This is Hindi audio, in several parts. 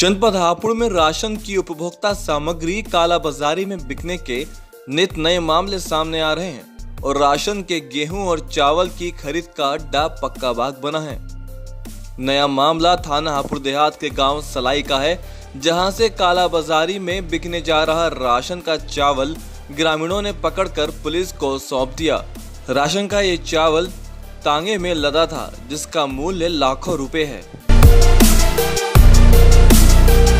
जनपद हापुड़ में राशन की उपभोक्ता सामग्री कालाबाजारी में बिकने के नित नए मामले सामने आ रहे हैं और राशन के गेहूँ और चावल की खरीद का अड्डा पक्का बाग बना है। नया मामला थाना हापुड़ देहात के गाँव सलाई का है, जहाँ से कालाबाजारी में बिकने जा रहा राशन का चावल ग्रामीणों ने पकड़कर पुलिस को सौंप दिया। राशन का ये चावल तांगे में लदा था, जिसका मूल्य लाखों रुपए है। thank you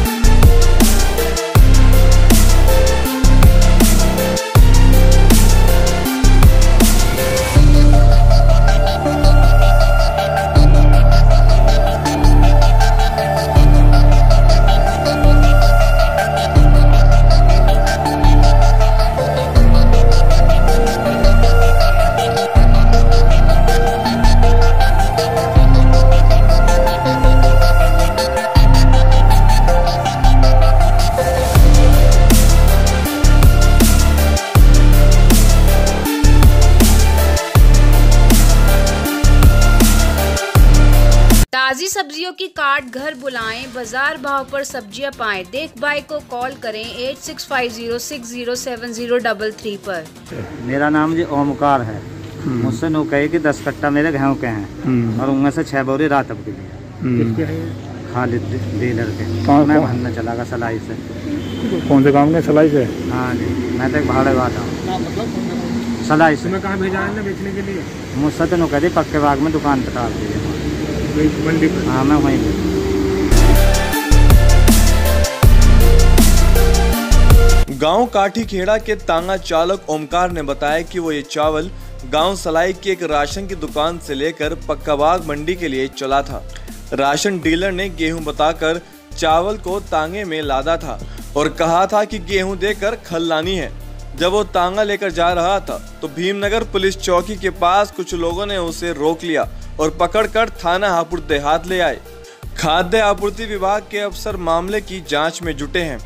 ताज़ी सब्जियों की काट घर बुलाएँ बाज़ार भाव पर सब्ज़ियाँ पाएँ। देख भाई को कॉल करें eight six five zero six zero seven zero double three पर। मेरा नाम जी ओमकार है। मुझसे नो कहे कि दस कट्टा मेरे गेहूँ के हैं और उनमें से छह बोरी रात अब के लिए। खालिद डीलर के। मैं भरने चला गया सलाई से। कौन से काम के सलाई से? हाँ जी मैं तो एक भाड़े वाला हूँ। सलाई से। कहाँ भेजा है ना बेचने के लिए? मुझसे तो नो कह दी पक्के बाग में दुकान पे डाल दी वही मंडी पर हाँ मैं वहीं गाँव काठी खेड़ा के तांगा चालक ओमकार ने बताया कि वो ये चावल गाँव सलाई की एक राशन की दुकान से लेकर पक्काबाग मंडी के लिए चला था। राशन डीलर ने गेहूँ बताकर चावल को तांगे में लादा था और कहा था कि गेहूँ देकर खल लानी है। जब वो तांगा लेकर जा रहा था तो भीमनगर पुलिस चौकी के पास कुछ लोगों ने उसे रोक लिया और पकड़कर थाना हापुड़ देहात ले आए। खाद्य आपूर्ति विभाग के अफसर मामले की जाँच में जुटे हैं।